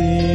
see.